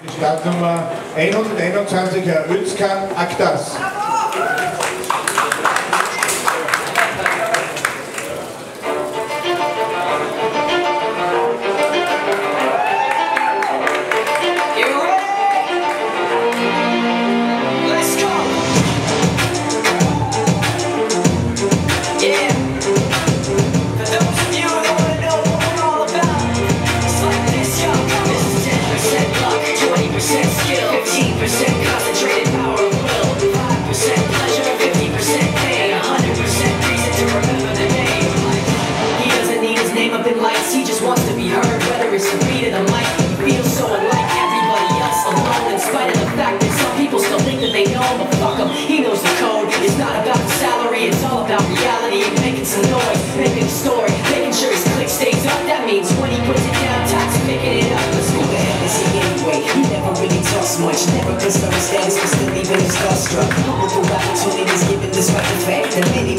Die Startnummer 121, Herr Özkan Aktas. He just wants to be heard Whether it's the beat of the mic. He feels so unlike everybody else alone In spite of the fact that some people still think that they know him. But fuck him, he knows the code. It's not about the salary, it's all about reality. Making some noise, making a story Making sure his click stays up. That means when he puts it down, Tox picking it up. Let's go ahead and anyway He never really talks much. Never concerned status, but still even his starstruck Humble through opportunities given despite the fact That many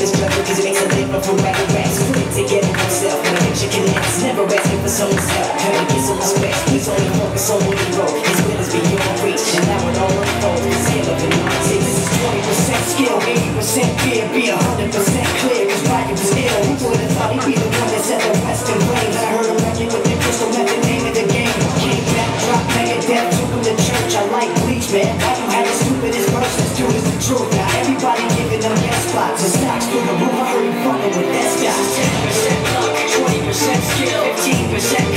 Please only stop, trying to get some respect. Please only focus on what he wrote. His will is beyond reach, and now it all unfolds. This hell of an artist. This is 20% skill, 80% fear. Be 100% clear, cause why Ryan was ill. Who would have thought he'd be the one that set the Western flames? I heard him wrecking with the crystal meth method, name of the game. Came back, dropped, mega death, took him to church. I like bleach, man. Why you had the stupidest verses, dude It's the truth. Now everybody giving them guest spots. And stocks through the roof. I heard you fucking with that guy. 10% luck, 20% skill, 15 shit.